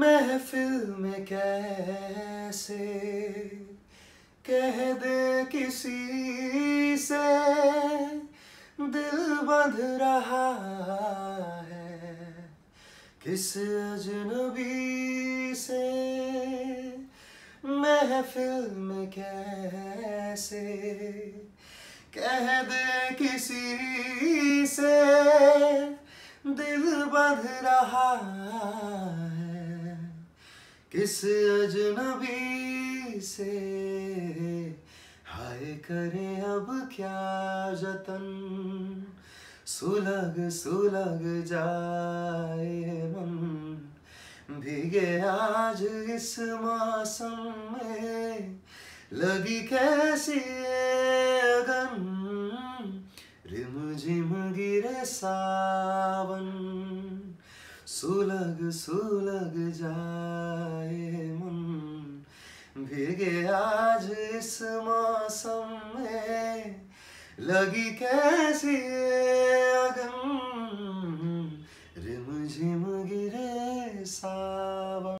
महफिल में कैसे कह दे किसी से? दिल बंध रहा है किस अजनबी से? महफिल में कैसे कह दे किसी से? दिल बंध रहा किस अजनबी से हाय करे अब क्या जतन? सुलग सुलग जाए मन। भीगे आज इस मौसम में लगी कैसी अगन रिम झिम गिरे सावन। सुलग सुलग जाए भीगे आज इस मौसम में लगी कैसी